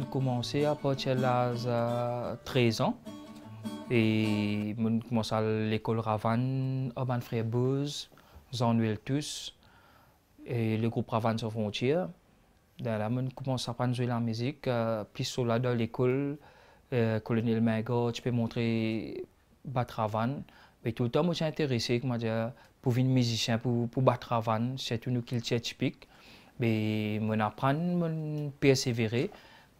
j'ai commencé à partir de l'âge de 13 ans. Et j'ai commencé à l'école Ravan, Urban Frère Buzz, Jean-Noël Tous et le groupe Ravan sans frontières. Là, j'ai commencé à apprendre jouer la musique. Euh, puis sur là, dans l'école, euh, Colonel Mago, tu peux montrer battre Ravan. Mais tout le temps, je suis intéressé pour devenir musicien, pour, pour battre Ravan. C'est une culture typique. Mais je apprends, je persévérer.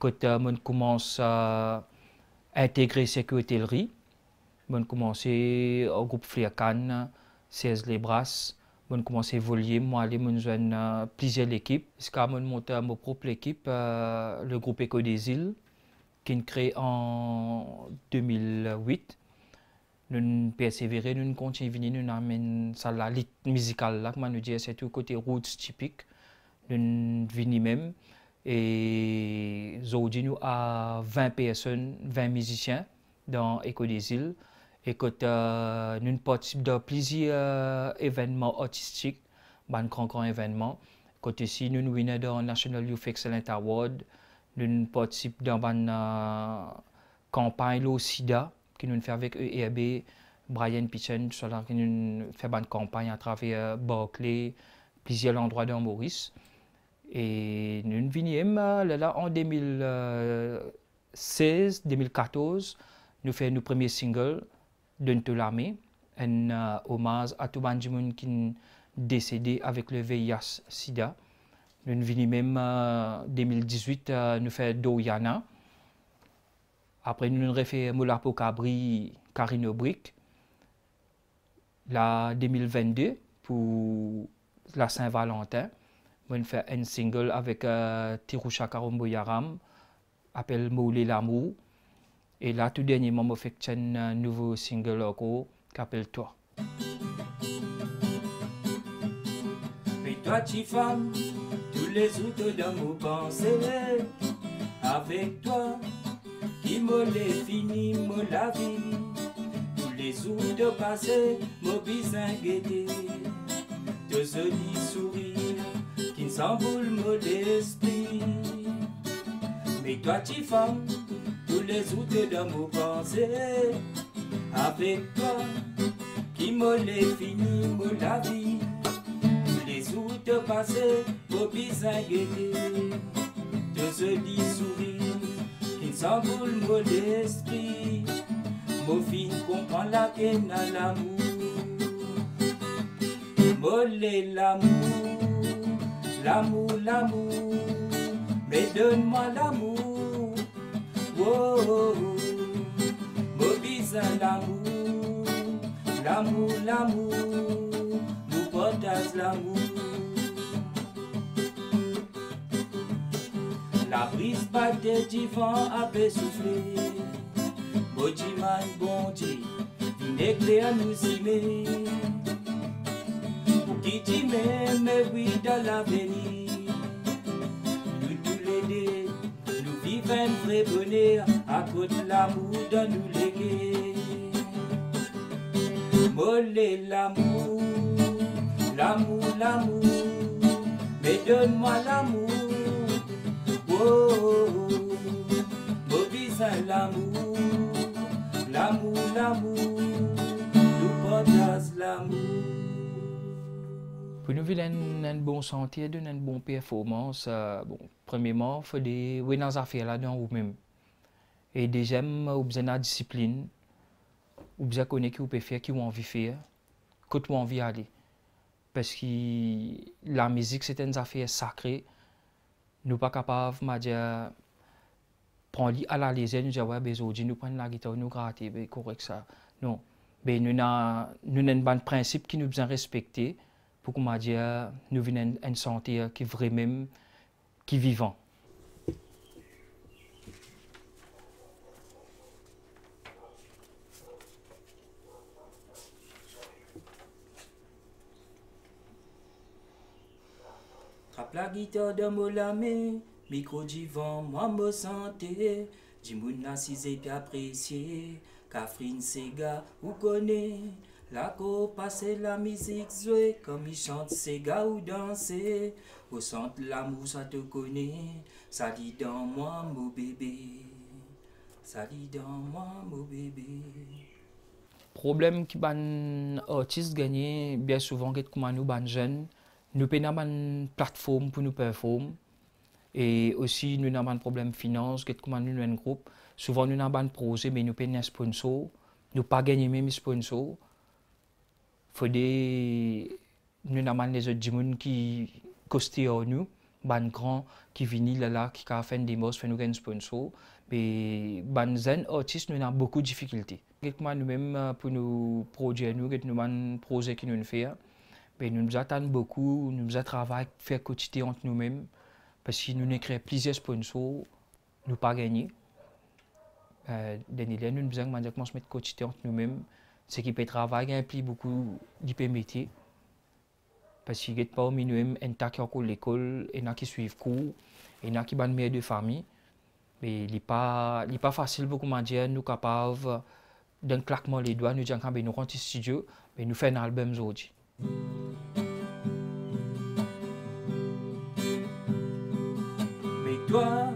Quand je commence à intégrer sécurité, je commence au groupe Fliacan, 16 les brasses. Je commence à évoluer, moi aller je joindre plusieurs équipes. Jusqu'à je monte ma propre équipe, euh, le groupe Éco des îles, qui est créé en 2008 nous persévérer, nous continuons, nous amenons ça la lutte musicale là, comme nous dit, c'est tout côté roots typique nous venons même. Et aujourd'hui, nous avons 20 personnes, 20 musiciens dans Éco des îles. Et quand euh, nous participons de plusieurs événements artistiques, un grand, grand événement. Ici, nous venons dans National Youth Excellent Award, nous participons dans une euh, campagne au SIDA que nous faisons avec ERB, Brian Pitchen, qui nous fait une campagne à travers Berkeley, plusieurs endroits dans Maurice. Et nous venons là, en 2016, 2014, nous faisons nos premiers singles de l'armée, un uh, hommage à tout le monde qui est décédé avec le VIH-Sida. Nous venons même en uh, 2018, uh, nous faisons Doyana. Après, nous avons fait Moulapo Cabri, Karine Brick. La 2022, pour la Saint-Valentin. On fait un single avec euh, Tirusha Karombo Yaram, appelle Moulé l'amour. Et là, tout dernièrement, on fait un nouveau single qui appelle Toi. Mais toi, tu femme, tous les autres dans pensée, avec toi, qui les fini, me la vie. Tous les autres passés, mon bisin guetté, de se sourire s'envole modestie. Mais toi, tu femme, tous les outils de mon pensée, avec toi, qui les fini, me la vie. Tous les outils passés, au bizarre de se dit sourire, qui s'envole modestie. Mon fils comprend la peine à l'amour, mollet l'amour l'amour, l'amour, mais donne-moi l'amour. Oh, mobilise l'amour, l'amour, l'amour, nous partageons l'amour. La brise battait du vent a soufflé. Bodiman bon Dieu, vine nous aimer qui dit même oui dans l'avenir. Nous tous les deux, nous vivons un vrai bonheur à cause de l'amour de nous léguer. Mollet l'amour, l'amour, l'amour, mais donne-moi l'amour. Oh, oh, oh. l'amour, l'amour, l'amour, nous partageons l'amour. Pour nous vivre un, bon sentier, une bonne performance, euh, bon, premièrement, il faut des dans affaires là-dedans vous-même. Et deuxième, vous besoin de discipline, vous de connaître qui vous pouvez faire, qui vous envie de faire, que vous envie d'aller. Parce que la musique, c'est une affaire sacrée. Nous ne sommes pas capables de dire, prendre à la légère, nous dire, ouais, ben, aujourd'hui, nous prenons la guitare, nous gratter, ben, correct ça. Non. Ben, nous avons un principe qui nous besoin respecter pour qu'on dit nous venons une santé qui vraiment qui vivant. Trappe la guitare de mon lame, micro vent, moi me santé, Jimoun n'a puis apprécié, Catherine Sega, vous connaissez. La go passe la musique jouée, comme ils chantent ces gars ou danser. Au centre l'amour ça te connaît, ça dit dans moi mon bébé. Ça dit dans moi mon bébé. Problème qui ban artiste gagné bien souvent que comment nous ban jeunes, nous payons une plateforme pour nous performer. Et aussi, nous avons un problème finance, que comment nous un groupe. Souvent, nous avons un projet, mais nous payons un sponsor. Nous pas gagner même sponsor. Faut des nous avons les autres gens qui costent nous, ban grand qui viennent là là qui a fait des mots, fait nous un sponsor. Mais ban zen artistes, nous avons beaucoup de difficultés. Comment nous-mêmes pour nous produire nous, nous avons un projet qui nous fait. Mais nous nous attendons beaucoup, nous nous travaillons faire quotidien entre nous-mêmes. Parce que nous créé plusieurs sponsors, nous pas gagné. Euh, nous avons besoin de se mettre quotidien entre nous-mêmes. Ce qui peut travailler implique beaucoup de métiers. Parce qu'il y a parmi nous, il y a qui ont l'école, il y a qui suivent cours, il y a qui ont mère de famille. Mais il n'est pas, pas facile pour comment dire, nous capables d'un claquement les doigts, nous disons que nous rentrons au studio, mais nous faisons un album aujourd'hui. Mais toi,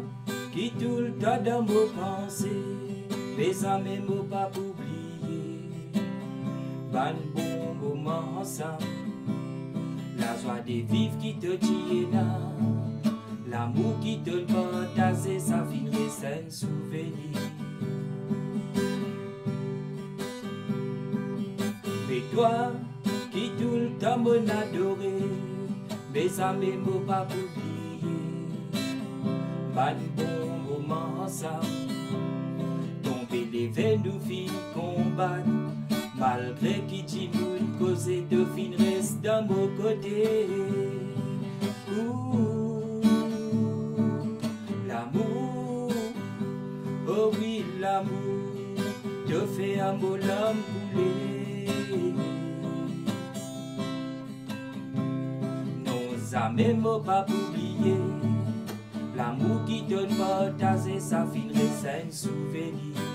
qui tout le temps dans pensées, mes amis m'ont pas oublié. Ban bon moment ensemble, la joie de vivre qui te tient là, l'amour qui te partage, ça finit un souvenir. Mais toi, qui tout le temps m'ont adoré, mes amis m'ont pas oublié. Ban bon moment ensemble, tomber les veines nous fin combattre, malgré qui dit moun causer de fin dans mon côté. Ouh, L'amour, oh oui l'amour, te fait l'homme couler. Nos amis m'ont pas oublié. L'amour qui donne partager, ça finirait un souvenir. L'amour,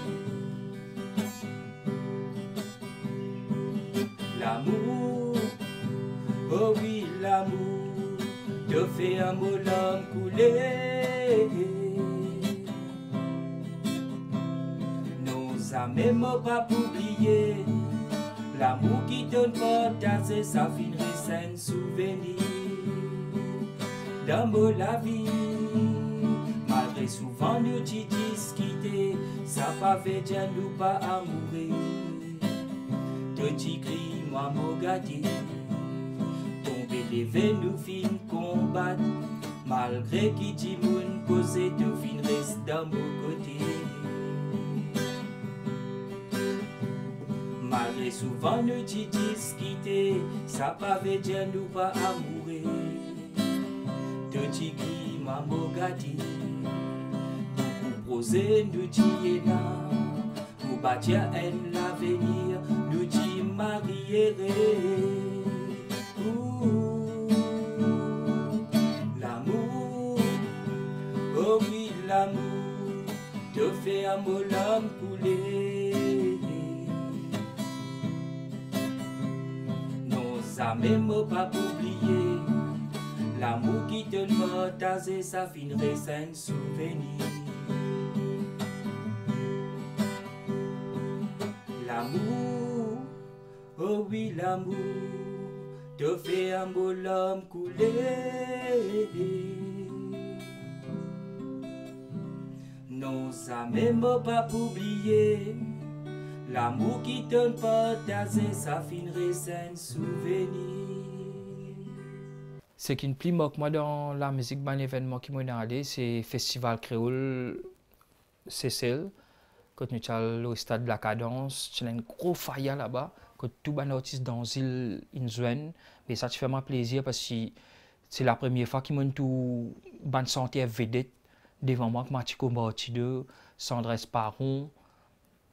te fait un mot l'homme couler. Amis m'ont pas oublié. L'amour qui donne partager, ça finirait un souvenir. Dans mon la vie, malgré souvent nous t'y discuter, ça pas dire nous pas amourer. Te t'y crie, moi m'au veines nous fin combattre, malgré qui t'y moun posé, te fin reste dans mon côté. Malgré souvent nous t'y discuter, ça pas veut dire nous pas amourer. Te crie, moi m'au gâté, pour poser nous t'y là, pour bâtir un l'avenir, nous t'y marierai. L'amour, te fait un mot l'homme couler. Nos pas oublié. L'amour qui te partage, ça finirait un souvenir. L'amour, oh oui l'amour, te fait un beau l'homme couler. Nos amis m'ont pas oublié. L'amour qui te partage, ça finirait un souvenir. Ce qui me plaît moi dans la musique, un événement qui m'a allé, c'est Festival Créole Cécile. Quand nous sommes au stade de la cadence, il y a un gros faillot là-bas. Quand tout les artistes dans l'île Inzuen, mais ça fait moi plaisir parce que c'est la première fois qu'ils m'ont tout ban santé vedette devant moi, Matiko Martido, Sandra Esparon,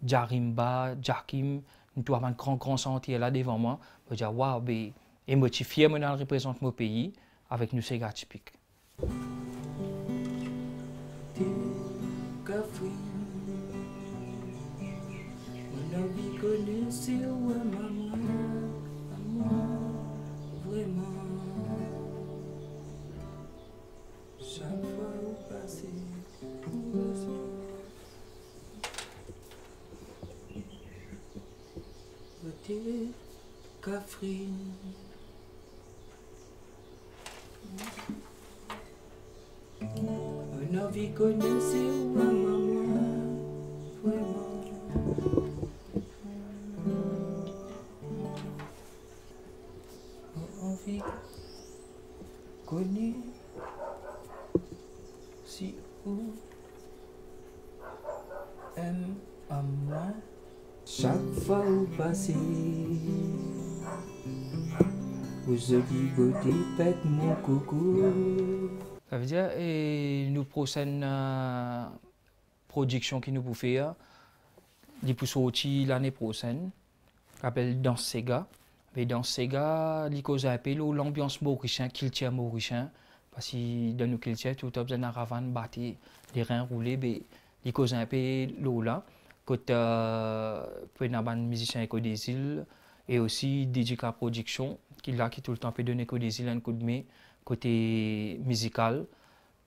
Jarimba, Jakim, nous avons un grand, grand sentier là devant moi. Je dis, waouh, ben, et je suis fier de représenter mon pays avec nous, c'est côté Catherine. On a envie connaître maman, vraiment. On a envie connaître si vous aime à moi. Chaque fois passez, vous jolie beauté pète mon coucou. Ça veut dire, et nous prochaine euh, production qui nous pour faire, il pour sortir l'année prochaine, qui s'appelle Dans Sega. Mais dans Sega, peu l'ambiance mauricien, culture mauricien, parce que dans nos cultures, tout le temps, dans ravane, bâti, les reins roulés, mais il cause un peu l'eau là. Côté euh, musicien Eco des îles et aussi DJK Production, qui là, qui tout le temps peut donner Eco des îles un coup de main côté musical,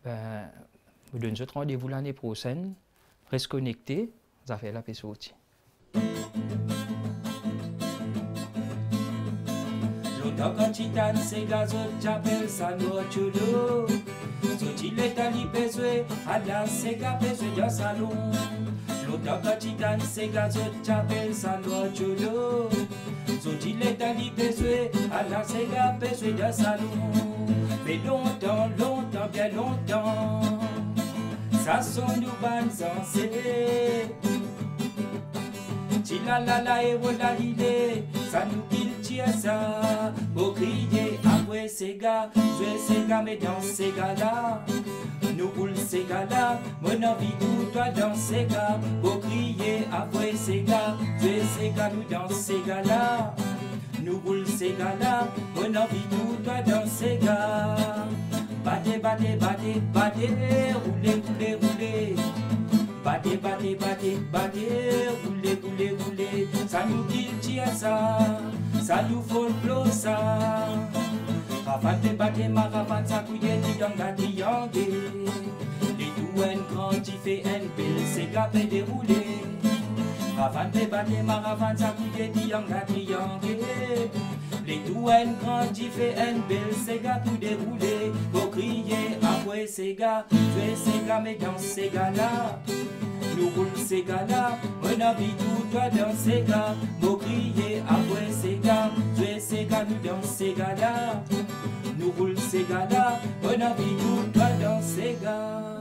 ben, vous donnez autre rendez-vous l'année prochaine. Reste connecté, ça fait la paix sortie. Longtemps quand titane c'est gazot, j'appelle ça nochulo. Sorti l'état li besoin, à la sega besoin d'un salon. Longtemps quand titane c'est gazot, j'appelle ça nochulo. Sorti l'état li besoin, à la sega besoin d'un salon. Mais longtemps, longtemps, bien longtemps, ça sont nous bonnes sensées. Chila la la et voilà l'idée, ça nous qu'il tient gars, gars. Nous boule ces gars-là, mon envie tout toi dans ces gars. Pour crier après ces gars, jouer ces gars, nous dans ces gars-là. Nous boule ces gars-là, mon envie tout toi dans ces gars. Battez, battez, battez, battez, roulez, roulez, roulez. Battez, battez, battez, battez, roulez, roulez, roulez. Ça nous dit tient ça, ça nous flow ça. Ravate, battez, ma ravate, ça couille, dit dans la triangle. Les tout un grand, qui fait un bel, c'est gapé déroulé. Ravate, battez, ma ravate, ça couille, dit dans la triangle. Les un grand, qui fait un bel, c'est tout déroulé. Pour crier, après ces gars, jouer ces gars, mais dans ces gars-là. Roule ces gars-là, on habite tout toi dans ces gars? Pour crier, après ces gars, jouer ces gars, nous dans ces gars-là. Nous roule ces gars-là, on habite tout toi dans ces gars?